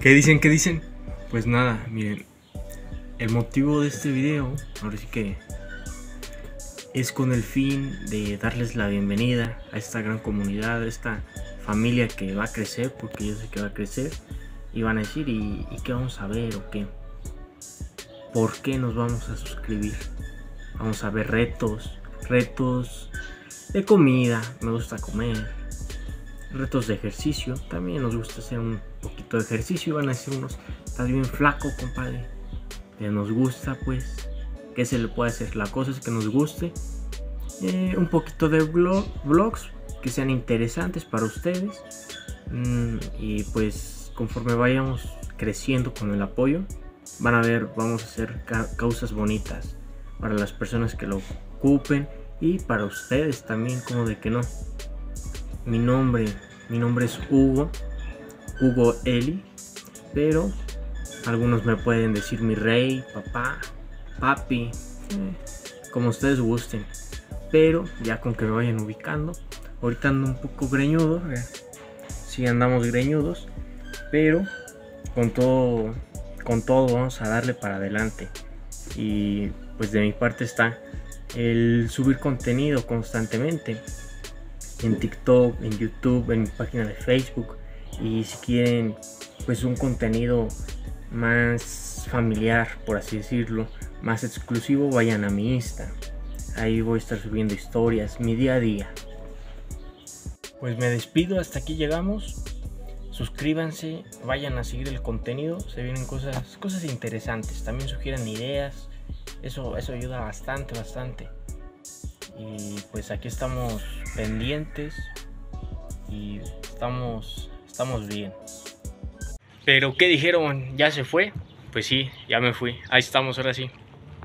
¿Qué dicen? ¿Qué dicen? Pues nada, miren. El motivo de este video, ahora sí que es con el fin de darles la bienvenida a esta gran comunidad, a esta familia que va a crecer, porque yo sé que va a crecer. Y van a decir, ¿y, qué vamos a ver o qué? ¿Por qué nos vamos a suscribir? Vamos a ver retos, retos de comida, me gusta comer, retos de ejercicio, también nos gusta hacer un poquito de ejercicio van a decir unos, estás bien flaco, compadre. Que nos gusta, pues, que se le puede hacer. La cosa es que nos guste. Eh, un poquito de vlogs que sean interesantes para ustedes. Mm, y pues, conforme vayamos creciendo con el apoyo, van a ver, vamos a hacer causas bonitas para las personas que lo ocupen y para ustedes también, como de que no. Mi nombre, mi nombre es Hugo, Hugo Eli, pero algunos me pueden decir mi rey, papá, papi, como ustedes gusten. Pero ya con que me vayan ubicando, ahorita ando un poco greñudo, eh, si andamos greñudos, pero con todo, con todo vamos a darle para adelante. Y pues de mi parte está el subir contenido constantemente en TikTok, en YouTube, en mi página de Facebook y si quieren pues un contenido más familiar por así decirlo, más exclusivo vayan a mi Insta. Ahí voy a estar subiendo historias, mi día a día. Pues me despido, hasta aquí llegamos. Suscríbanse, vayan a seguir el contenido, se vienen cosas, cosas interesantes. También sugieran ideas, eso, eso ayuda bastante, bastante. Y pues aquí estamos pendientes y estamos, estamos bien. Pero ¿qué dijeron? ¿Ya se fue? Pues sí, ya me fui. Ahí estamos ahora sí.